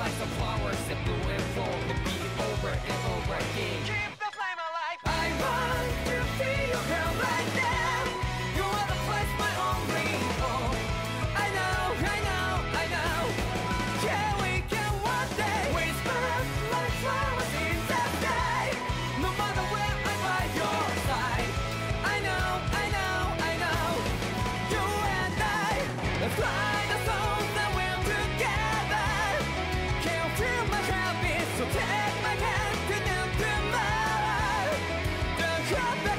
like the flowers that bloom and fall to be over Drop it.